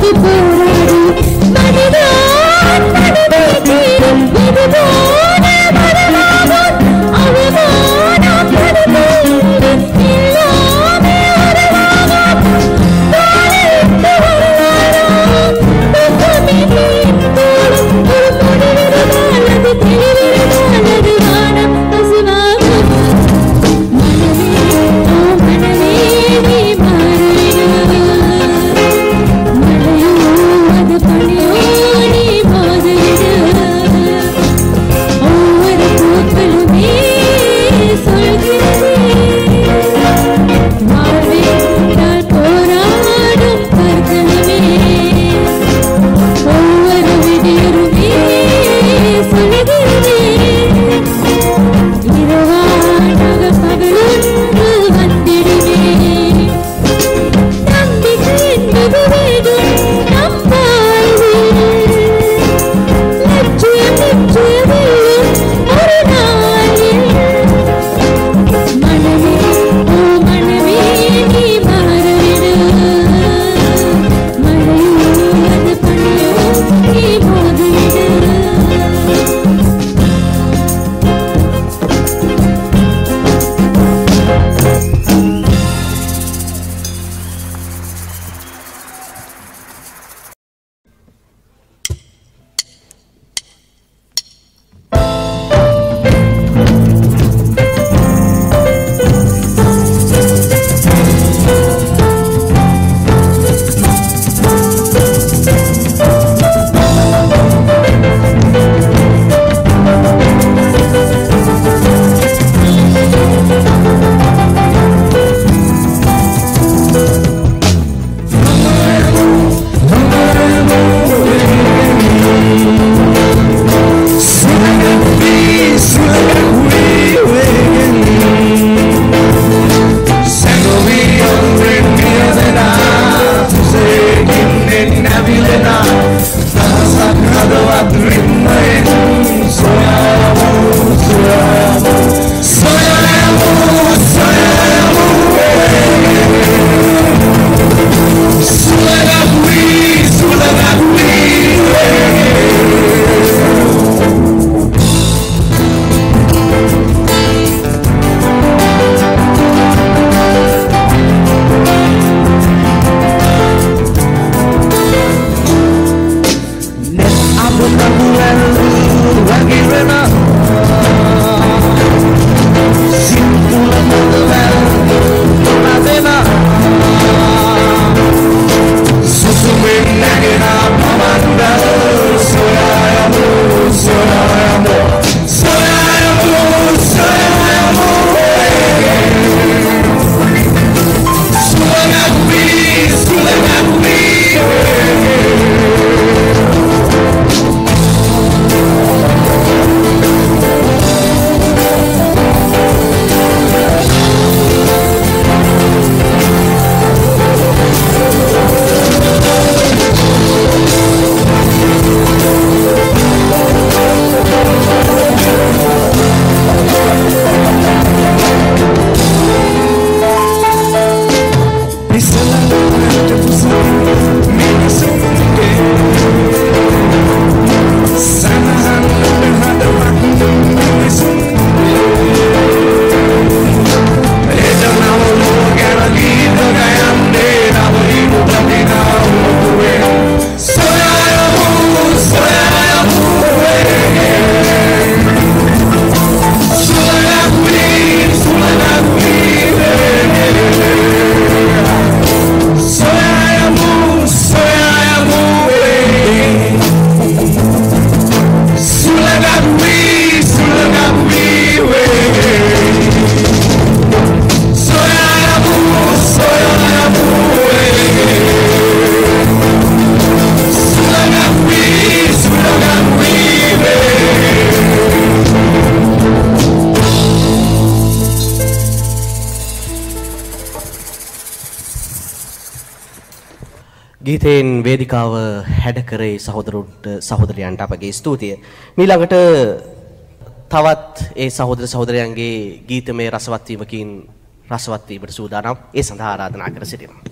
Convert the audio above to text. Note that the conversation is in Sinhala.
嘟嘟 ගීතයෙන් වේදිකාව හැඩ කරේ සහෝදරුන්ට සහෝදරයන්ට අපගේ ස්තුතිය. මීළඟට තවත් ඒ සහෝදර සහෝදරයන්ගේ ගීතමය රසවත්වීමකින් රසවත්වීමට සූදානම් ඒ සඳහා ආරාධනා කර සිටිනවා.